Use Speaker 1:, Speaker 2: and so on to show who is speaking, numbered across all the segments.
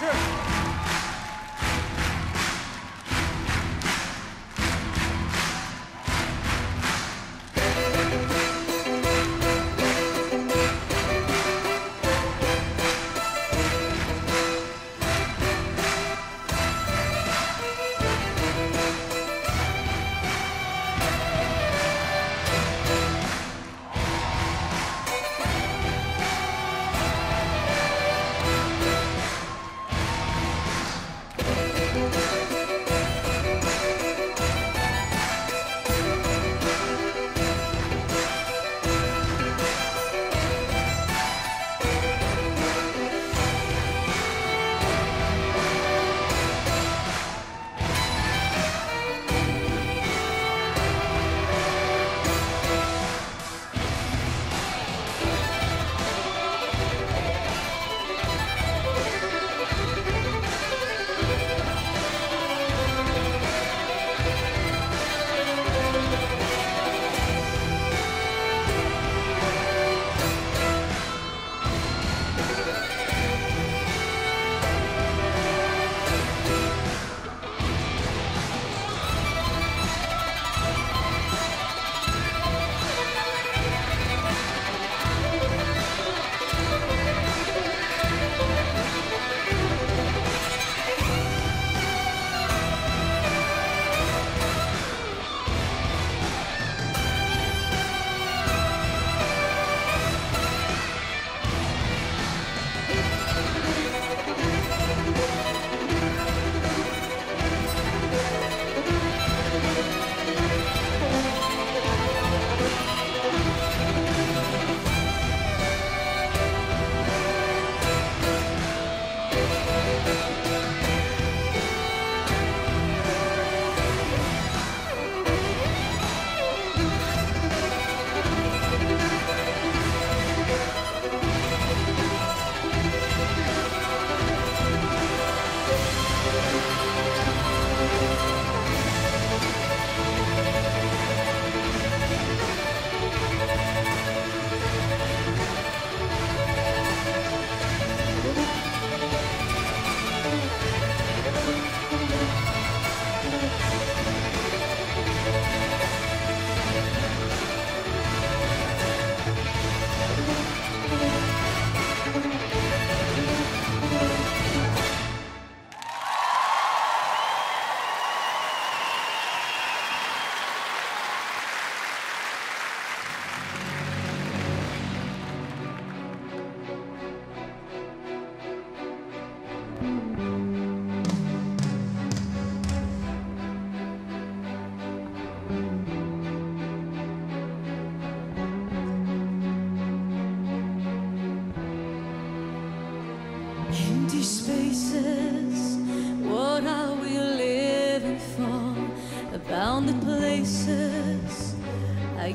Speaker 1: 是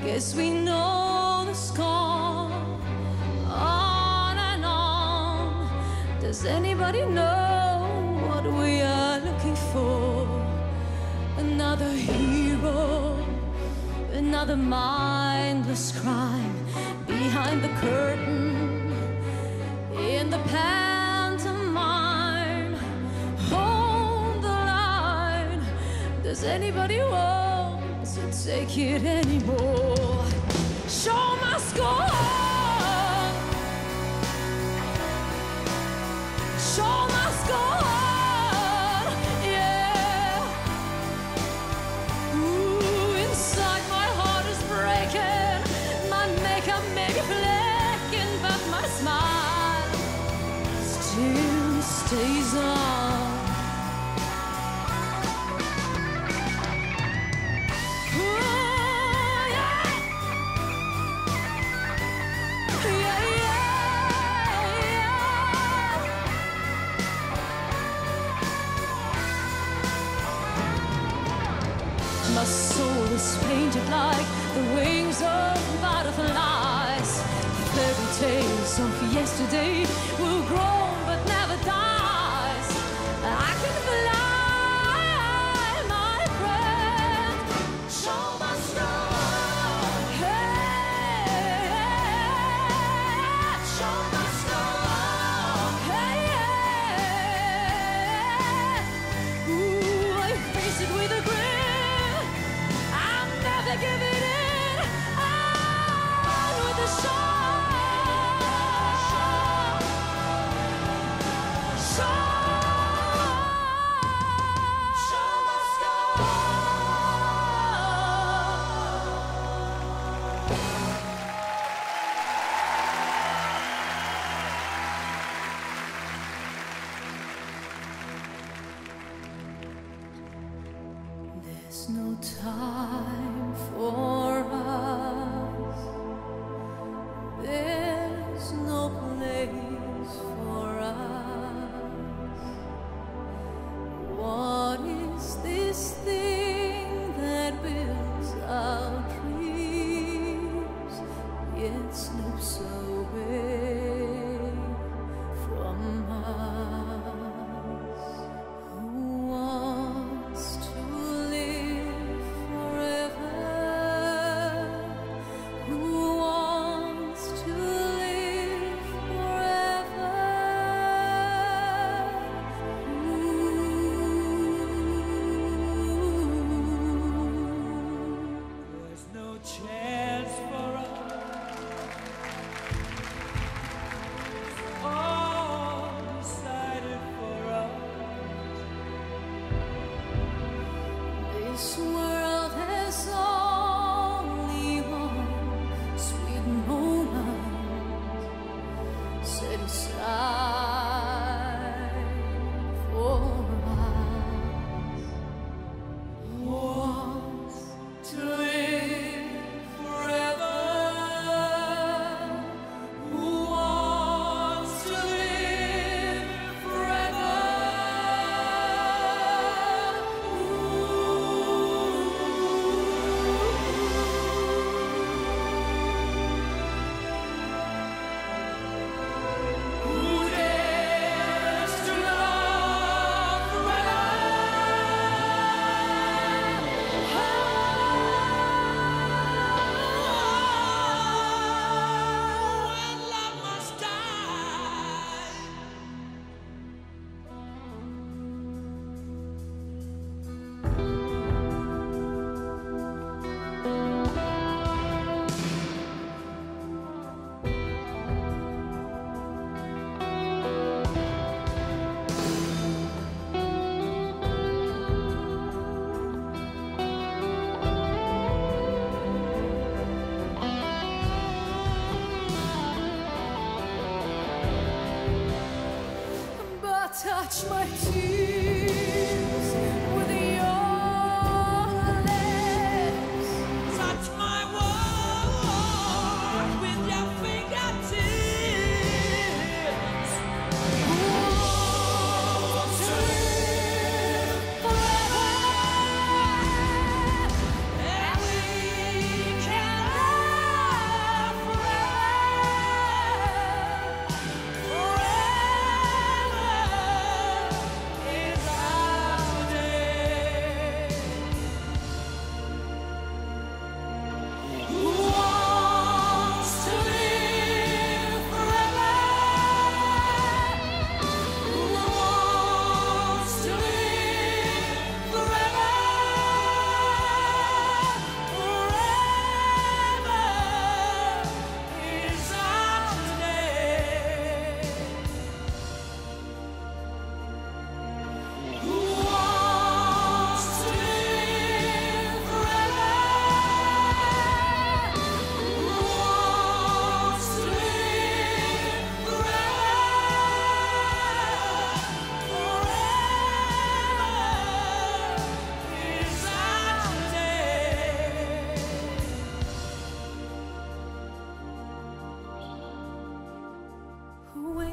Speaker 1: guess we know the score. On and on, does anybody know what we are looking for? Another hero, another mindless crime behind the curtain in the pantomime. Hold the line. Does anybody want take it anymore? Show soul is painted like the wings of butterflies. Fairy tales of yesterday to
Speaker 2: give
Speaker 1: it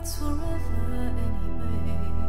Speaker 1: Waits forever anyway?